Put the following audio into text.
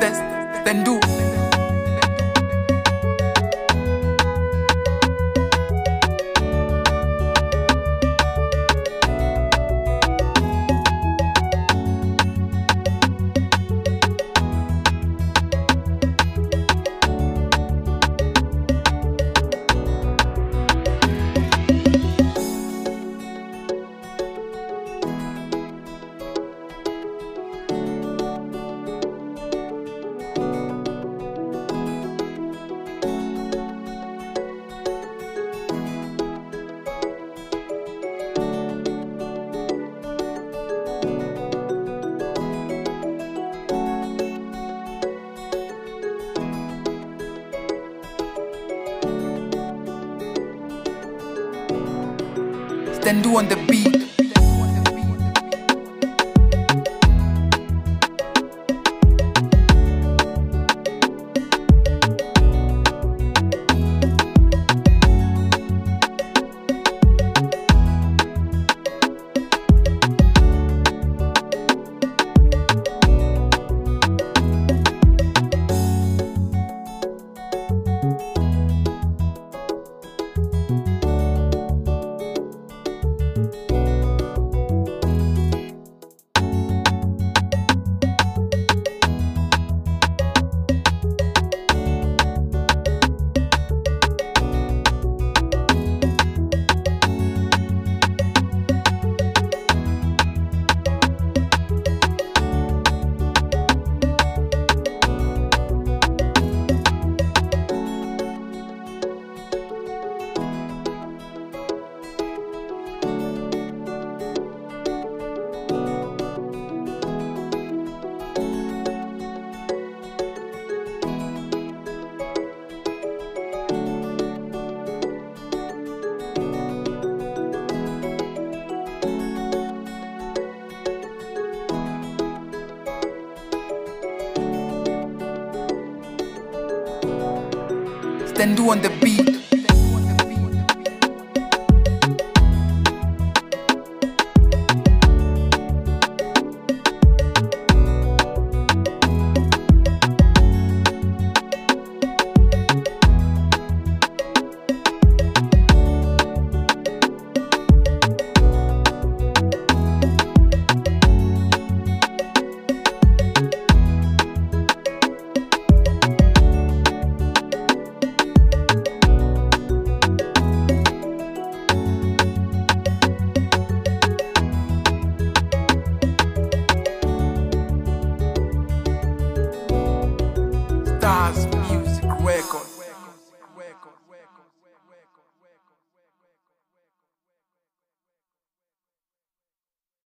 then do. Then do on the beat. Then do on the beat. Stars.